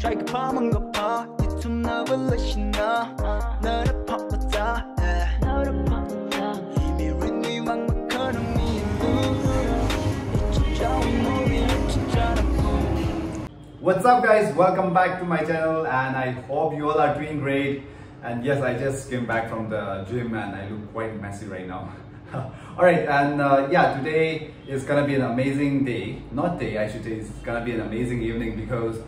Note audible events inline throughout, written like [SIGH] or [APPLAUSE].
Shake palm go pa It's never listen na Not a pop with that Not a pop with that 이미 rinny 왕 막하는 미루 진짜 우리 진짜 What's up guys, welcome back to my channel and I hope you all are doing great and yes I just came back from the gym and I look quite messy right now [LAUGHS] Alright and uh, yeah today is gonna be an amazing day, not day I should say, it's gonna be an amazing evening because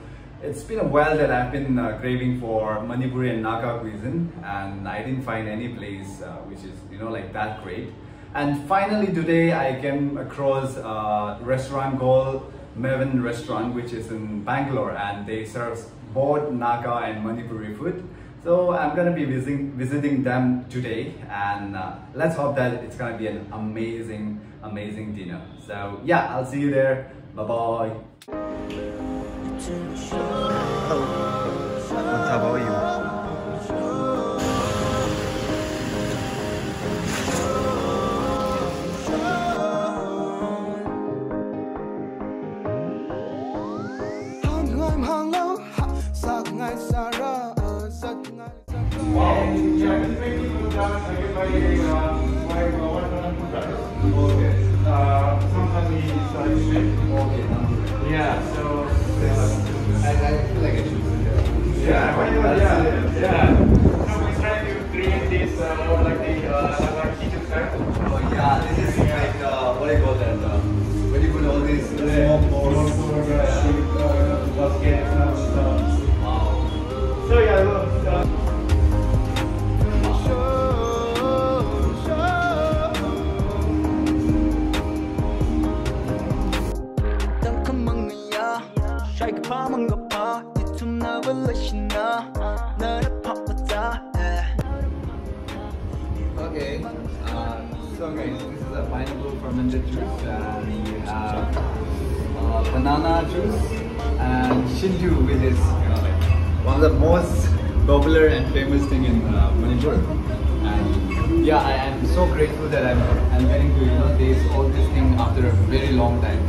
it's been a while that I've been uh, craving for Manipuri and Naga cuisine and I didn't find any place uh, which is you know like that great and finally today I came across a restaurant called Maven restaurant which is in Bangalore and they serve both Naga and Manipuri food. So I'm gonna be visiting visiting them today and uh, let's hope that it's gonna be an amazing amazing dinner. So yeah, I'll see you there. Bye bye. What about you? I'm hollow Sakngai Sarah Sakngai Yeah, so I, I feel like I Okay, uh, so guys, this is a pineapple fermented juice and we have uh, banana juice and singju which is like one of the most popular and famous thing in uh, Manipur. And yeah, I am so grateful that I'm, I'm getting to you know taste all this thing after a very long time.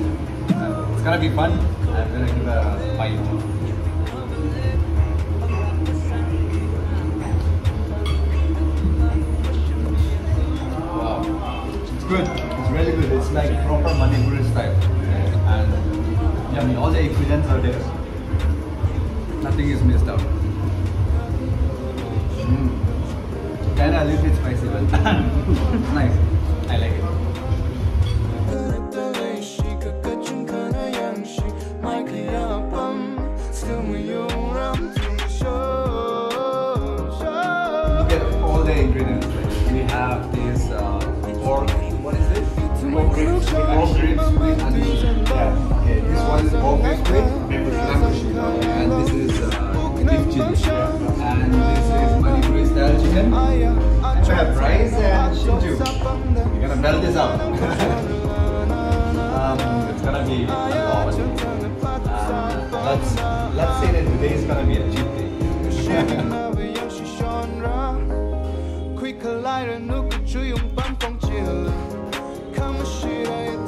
Uh, it's gonna be fun. I'm gonna give a bite. Kinda a little bit spicy, but [LAUGHS] nice. I like it. All the ingredients. We have this uh, pork. What is it? Pork ribs. Pork ribs. Yeah. Okay. This one is pork ribs with lamb. And this is uh, beef chili then I have rice and singju. We're gonna melt this up. [LAUGHS] um, it's gonna be a lot. Uh, let's, let's say that today is gonna be a cheat day. Quick light and look at you, you're bump on chill. Come and.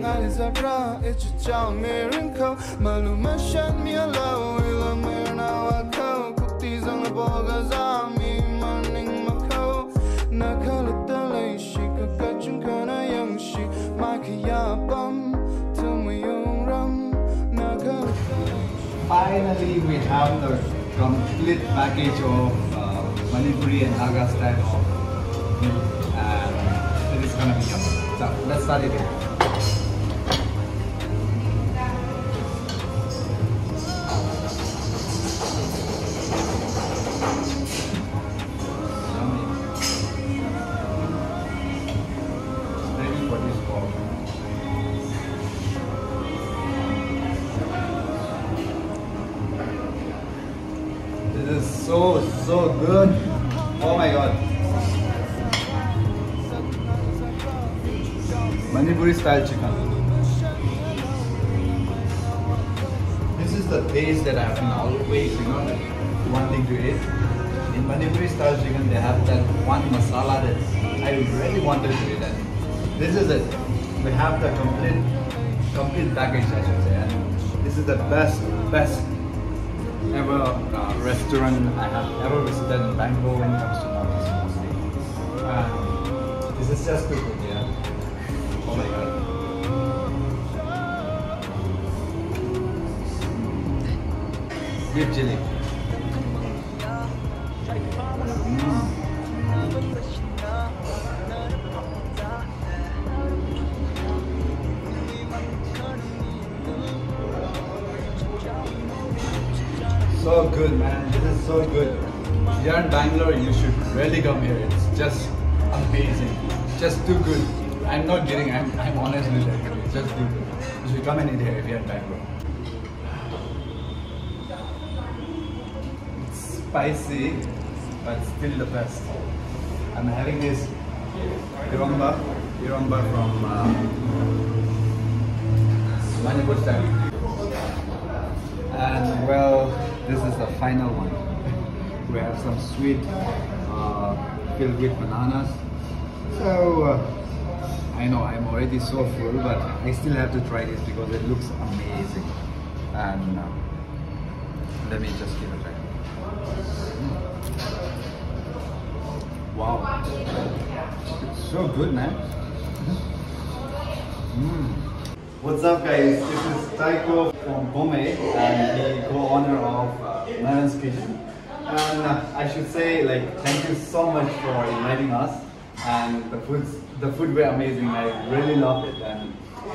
night is a bra, it's a chow miracle. Maluma shut we Finally, we have the complete package of uh, Manipuri and Naga style of and it is gonna be yummy. So let's start it. So good. Oh my god. Manipuri style chicken. This is the taste that I've been always, you know, wanting to eat. In Manipuri style chicken, they have that one masala that I really wanted to eat. And this is it. We have the complete, complete package, I should say. And this is the best, best ever uh, restaurant I have ever visited in Bangalore when it comes to Northeast. Uh, this is just too good, yeah. Oh my god. Beef chili. So good, man. This is so good. If you're in Bangalore, you should really come here. It's just amazing. Just too good. I'm not kidding. I'm, I'm honestly telling you. It's just too good. You should come and eat here if you're in Bangalore. It's spicy, but still the best. I'm having this iromba, iromba from uh, Manipur style. And well, this is the final one. We have some sweet uh, filled with bananas. So uh, I know I'm already so full, but I still have to try this because it looks amazing. And uh, let me just give it a try. Mm. Wow, it's so good, man. Mm. What's up guys, this is Taiko from Bome and the co-owner of uh, Naran's Kitchen. And uh, I should say like thank you so much for inviting us and the foods, the food were amazing, I really loved it and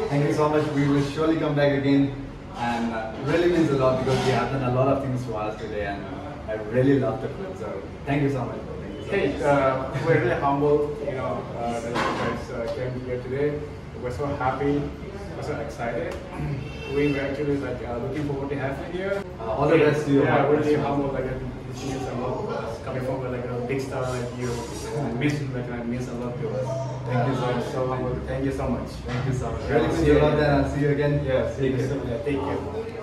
thank you so much, we will surely come back again and uh, really means a lot because we have done a lot of things for us today and I really love the food so thank you so much. You so Hey, much. uh, we're really humbled, you know, uh, that you guys uh, came here today. We're so happy, so excited. We were actually like uh, looking forward to have you here. Uh, all the best to you. Yeah, we're really humbled, like this a lot. Coming from like a big star like you, it means like it means a lot to us. Thank you so much. so. Thank you so much. Thank you so much. Really see you a lot again. and I'll see you again. Yeah, Take care. yeah, thank you.